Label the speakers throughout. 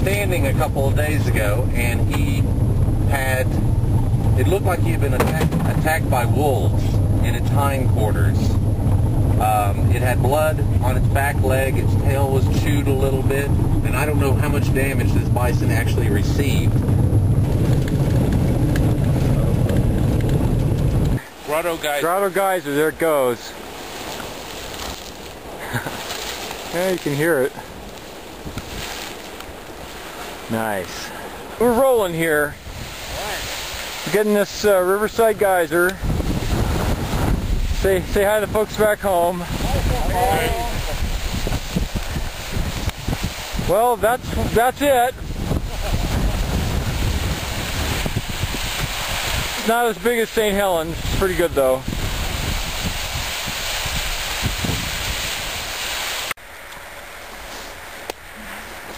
Speaker 1: landing a couple of days ago, and he had, it looked like he had been attacked, attacked by wolves in its hindquarters. Um, it had blood on its back leg, its tail was chewed a little bit, and I don't know how much damage this bison actually received. Grotto guys.
Speaker 2: Grotto Geyser, there it goes. yeah, you can hear it. Nice. We're rolling here. We're getting this uh, Riverside Geyser. Say say hi to the folks back home. Well, that's that's it. It's not as big as St. Helens. It's pretty good though.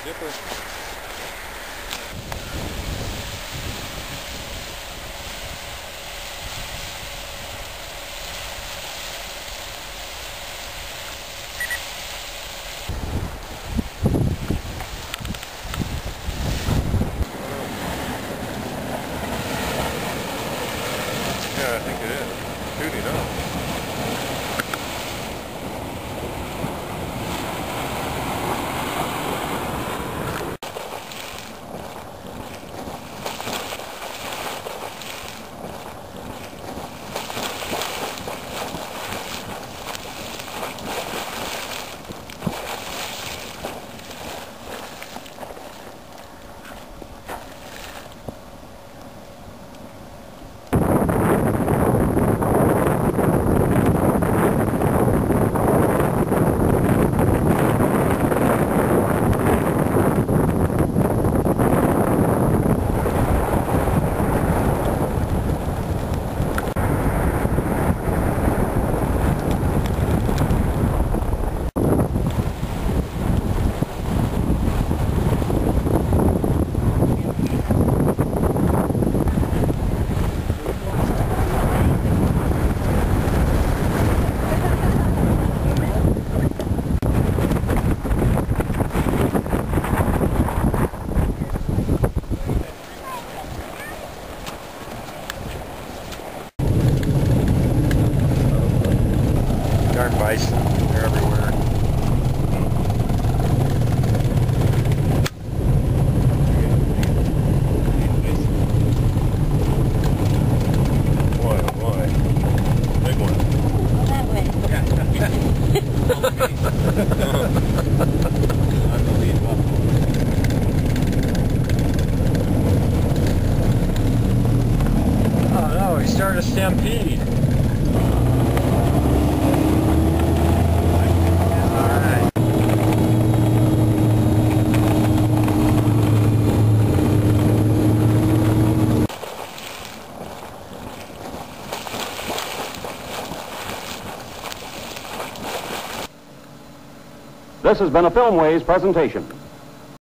Speaker 3: Yeah,
Speaker 2: Darn bison. They're everywhere.
Speaker 3: Boy, oh boy. Big one.
Speaker 4: That way.
Speaker 1: Unbelievable.
Speaker 2: Oh no, he started a stampede.
Speaker 5: This has been a Filmways presentation.